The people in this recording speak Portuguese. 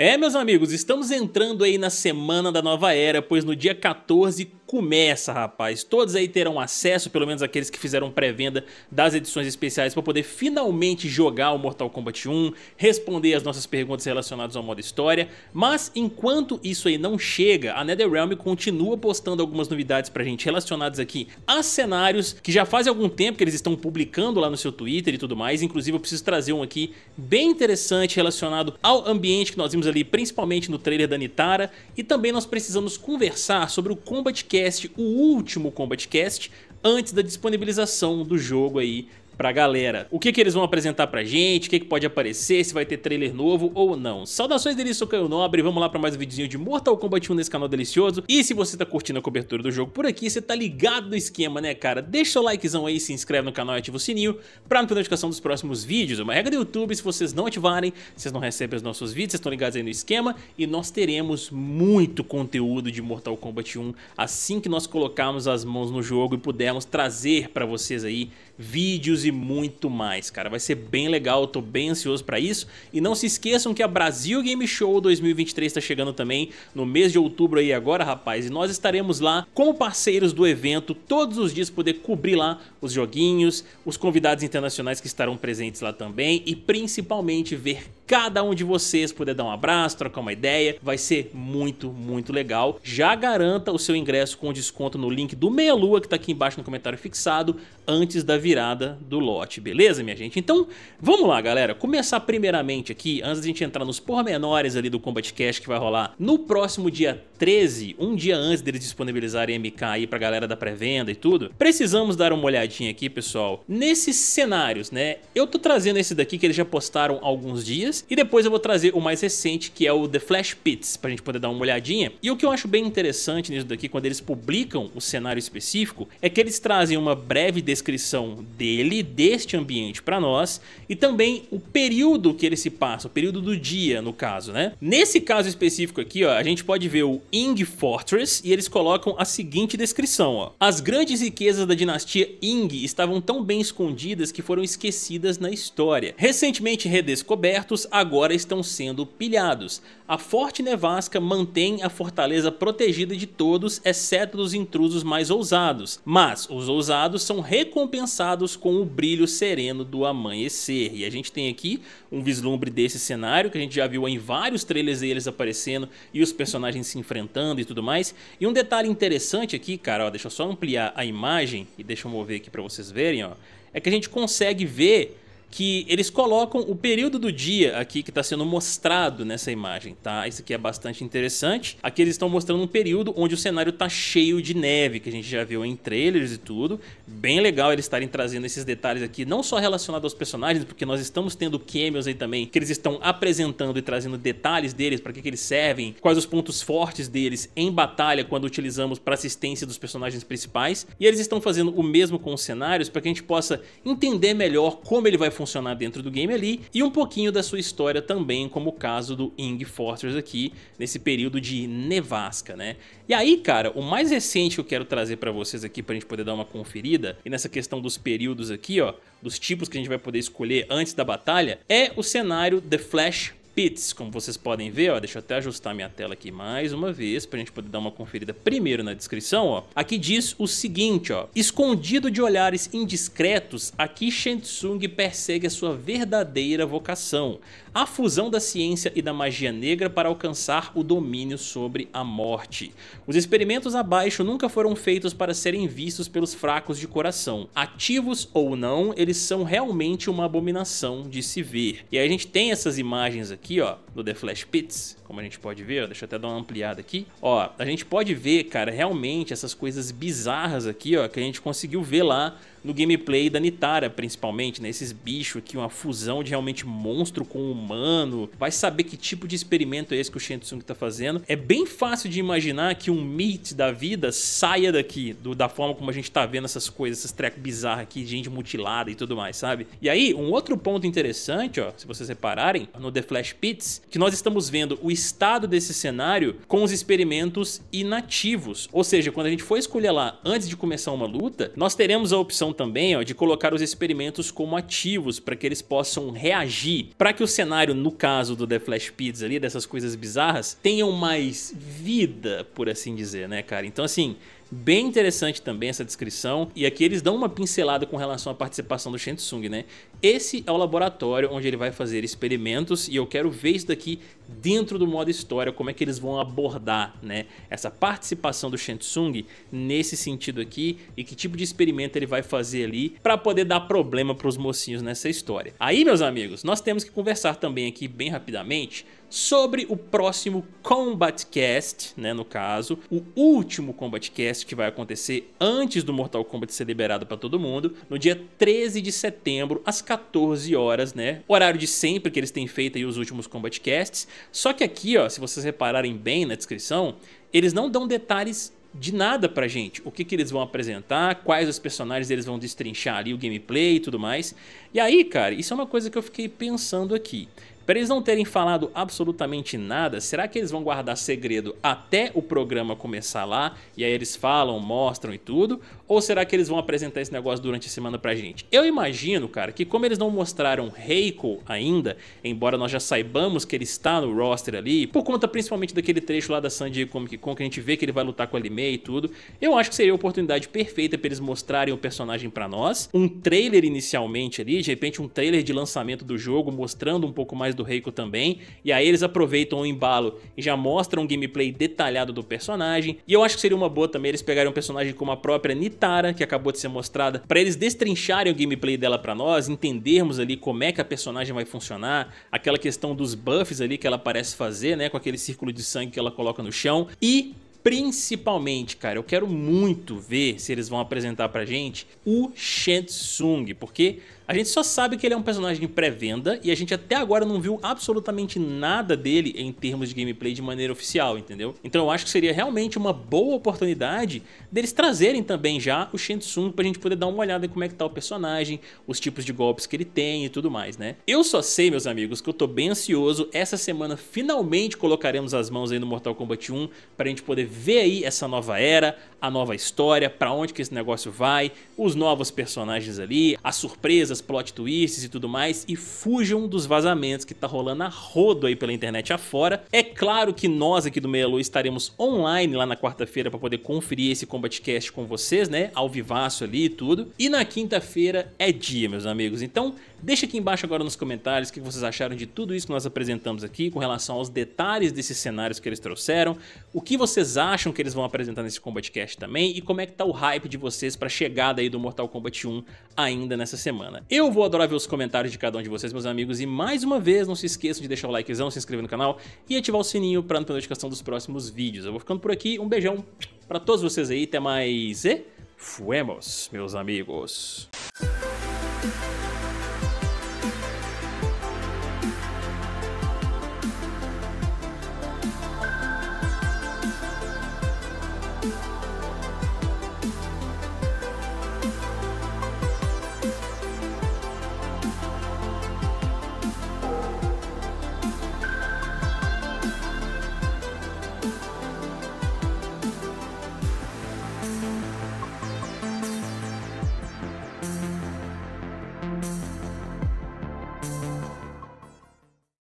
É, meus amigos, estamos entrando aí na semana da nova era, pois no dia 14 começa, rapaz. Todos aí terão acesso, pelo menos aqueles que fizeram pré-venda das edições especiais para poder finalmente jogar o Mortal Kombat 1, responder as nossas perguntas relacionadas ao modo história. Mas enquanto isso aí não chega, a NetherRealm continua postando algumas novidades pra gente relacionadas aqui a cenários que já faz algum tempo que eles estão publicando lá no seu Twitter e tudo mais. Inclusive eu preciso trazer um aqui bem interessante relacionado ao ambiente que nós vimos ali, principalmente no trailer da Nitara. E também nós precisamos conversar sobre o Combat Cast, o último Combat Cast, antes da disponibilização do jogo aí pra galera. O que que eles vão apresentar pra gente, o que que pode aparecer, se vai ter trailer novo ou não. Saudações deles, sou Caio Nobre, vamos lá pra mais um videozinho de Mortal Kombat 1 nesse canal delicioso. E se você tá curtindo a cobertura do jogo por aqui, você tá ligado no esquema, né, cara? Deixa seu likezão aí, se inscreve no canal e ativa o sininho pra não ter notificação dos próximos vídeos. É uma regra do YouTube, se vocês não ativarem, vocês não recebem os nossos vídeos, vocês estão ligados aí no esquema. E nós teremos muito conteúdo de Mortal Kombat 1 assim que nós colocarmos as mãos no jogo e pudermos trazer pra vocês aí vídeos e muito mais, cara. Vai ser bem legal, eu tô bem ansioso pra isso. E não se esqueçam que a Brasil Game Show 2023 tá chegando também no mês de outubro aí agora, rapaz. E nós estaremos lá como parceiros do evento, todos os dias poder cobrir lá os joguinhos, os convidados internacionais que estarão presentes lá também e principalmente ver cada um de vocês poder dar um abraço, trocar uma ideia, vai ser muito, muito legal. Já garanta o seu ingresso com desconto no link do Meia Lua que tá aqui embaixo no comentário fixado, antes da virada do lote, beleza minha gente? Então vamos lá galera, começar primeiramente aqui, antes de a gente entrar nos pormenores ali do Combat Cash que vai rolar no próximo dia 13, um dia antes deles disponibilizarem MK aí pra galera da pré-venda e tudo, precisamos dar uma olhadinha aqui pessoal, nesses cenários né, eu tô trazendo esse daqui que eles já postaram há alguns dias, e depois eu vou trazer o mais recente, que é o The Flash Pits, pra gente poder dar uma olhadinha. E o que eu acho bem interessante nisso daqui, quando eles publicam o cenário específico, é que eles trazem uma breve descrição dele, deste ambiente pra nós, e também o período que ele se passa, o período do dia, no caso, né? Nesse caso específico aqui, ó, a gente pode ver o Ing Fortress, e eles colocam a seguinte descrição, ó. As grandes riquezas da dinastia Ing estavam tão bem escondidas que foram esquecidas na história. Recentemente redescobertos, agora estão sendo pilhados. A Forte Nevasca mantém a fortaleza protegida de todos, exceto dos intrusos mais ousados. Mas os ousados são recompensados com o brilho sereno do amanhecer. E a gente tem aqui um vislumbre desse cenário, que a gente já viu em vários trailers deles aparecendo e os personagens se enfrentando e tudo mais. E um detalhe interessante aqui, cara, ó, deixa eu só ampliar a imagem e deixa eu mover aqui para vocês verem, ó, é que a gente consegue ver que eles colocam o período do dia aqui que está sendo mostrado nessa imagem, tá? Isso aqui é bastante interessante. Aqui eles estão mostrando um período onde o cenário está cheio de neve, que a gente já viu em trailers e tudo. Bem legal eles estarem trazendo esses detalhes aqui, não só relacionados aos personagens, porque nós estamos tendo cameos aí também, que eles estão apresentando e trazendo detalhes deles, para que, que eles servem, quais os pontos fortes deles em batalha quando utilizamos para assistência dos personagens principais. E eles estão fazendo o mesmo com os cenários para que a gente possa entender melhor como ele vai funcionar dentro do game ali e um pouquinho da sua história também, como o caso do Ing Fortress aqui, nesse período de nevasca, né? E aí, cara, o mais recente que eu quero trazer para vocês aqui pra gente poder dar uma conferida, e nessa questão dos períodos aqui, ó, dos tipos que a gente vai poder escolher antes da batalha, é o cenário The Flash Pits, como vocês podem ver, ó, deixa eu até ajustar minha tela aqui mais uma vez para a gente poder dar uma conferida primeiro na descrição, ó. Aqui diz o seguinte, ó, escondido de olhares indiscretos, aqui Shensung persegue a sua verdadeira vocação, a fusão da ciência e da magia negra para alcançar o domínio sobre a morte. Os experimentos abaixo nunca foram feitos para serem vistos pelos fracos de coração. Ativos ou não, eles são realmente uma abominação de se ver. E aí a gente tem essas imagens aqui ó, do The Flash Pits, como a gente pode ver, ó, deixa eu até dar uma ampliada aqui. Ó, a gente pode ver, cara, realmente essas coisas bizarras aqui, ó, que a gente conseguiu ver lá no gameplay da Nitara, principalmente, né? Esses bichos aqui, uma fusão de realmente monstro com humano. Vai saber que tipo de experimento é esse que o Shensung tá fazendo. É bem fácil de imaginar que um Meat da vida saia daqui, do, da forma como a gente tá vendo essas coisas, esses trecos bizarros aqui, gente mutilada e tudo mais, sabe? E aí, um outro ponto interessante, ó, se vocês repararem, no The Flash Pits, que nós estamos vendo o estado desse cenário com os experimentos inativos. Ou seja, quando a gente for escolher lá antes de começar uma luta, nós teremos a opção também ó, de colocar os experimentos como ativos para que eles possam reagir, para que o cenário, no caso do The Flash Pits ali, dessas coisas bizarras, tenham mais vida, por assim dizer, né, cara? Então assim, Bem interessante também essa descrição, e aqui eles dão uma pincelada com relação à participação do Shensung, né? Esse é o laboratório onde ele vai fazer experimentos e eu quero ver isso daqui dentro do modo história, como é que eles vão abordar, né? Essa participação do Shensung nesse sentido aqui e que tipo de experimento ele vai fazer ali para poder dar problema para os mocinhos nessa história. Aí, meus amigos, nós temos que conversar também aqui bem rapidamente sobre o próximo Combat Cast, né, no caso, o último Combat Cast que vai acontecer antes do Mortal Kombat ser liberado para todo mundo, no dia 13 de setembro, às 14 horas, né, horário de sempre que eles têm feito aí os últimos Combat Casts, só que aqui, ó, se vocês repararem bem na descrição, eles não dão detalhes de nada pra gente, o que, que eles vão apresentar, quais os personagens eles vão destrinchar ali, o gameplay e tudo mais. E aí, cara, isso é uma coisa que eu fiquei pensando aqui. Para eles não terem falado absolutamente nada, será que eles vão guardar segredo até o programa começar lá e aí eles falam, mostram e tudo? Ou será que eles vão apresentar esse negócio durante a semana pra gente? Eu imagino, cara, que como eles não mostraram Reiko ainda, embora nós já saibamos que ele está no roster ali, por conta principalmente daquele trecho lá da San Diego Comic Con que a gente vê que ele vai lutar com a Lime e tudo, eu acho que seria a oportunidade perfeita para eles mostrarem o personagem pra nós. Um trailer inicialmente ali, de repente um trailer de lançamento do jogo mostrando um pouco mais do Reiko também, e aí eles aproveitam o embalo e já mostram um gameplay detalhado do personagem, e eu acho que seria uma boa também eles pegarem um personagem como a própria Nitara, que acabou de ser mostrada, para eles destrincharem o gameplay dela para nós, entendermos ali como é que a personagem vai funcionar, aquela questão dos buffs ali que ela parece fazer, né, com aquele círculo de sangue que ela coloca no chão, e Principalmente, cara, eu quero muito ver se eles vão apresentar pra gente o Shensung, porque a gente só sabe que ele é um personagem pré-venda e a gente até agora não viu absolutamente nada dele em termos de gameplay de maneira oficial, entendeu? Então eu acho que seria realmente uma boa oportunidade deles trazerem também já o Shensung pra gente poder dar uma olhada em como é que tá o personagem, os tipos de golpes que ele tem e tudo mais, né? Eu só sei, meus amigos, que eu tô bem ansioso. Essa semana finalmente colocaremos as mãos aí no Mortal Kombat 1 pra gente poder ver aí essa nova era, a nova história, pra onde que esse negócio vai, os novos personagens ali, as surpresas plot twists e tudo mais e fujam dos vazamentos que tá rolando a rodo aí pela internet afora. É claro que nós aqui do Meia Lua estaremos online lá na quarta-feira para poder conferir esse Combat Cast com vocês, né? Ao vivaço ali e tudo. E na quinta-feira é dia, meus amigos. Então Deixa aqui embaixo agora nos comentários o que vocês acharam de tudo isso que nós apresentamos aqui com relação aos detalhes desses cenários que eles trouxeram, o que vocês acham que eles vão apresentar nesse Combat Cast também e como é que tá o hype de vocês para a chegada aí do Mortal Kombat 1 ainda nessa semana. Eu vou adorar ver os comentários de cada um de vocês, meus amigos, e mais uma vez não se esqueçam de deixar o likezão, se inscrever no canal e ativar o sininho para não ter notificação dos próximos vídeos. Eu vou ficando por aqui, um beijão para todos vocês aí, até mais e fuemos, meus amigos.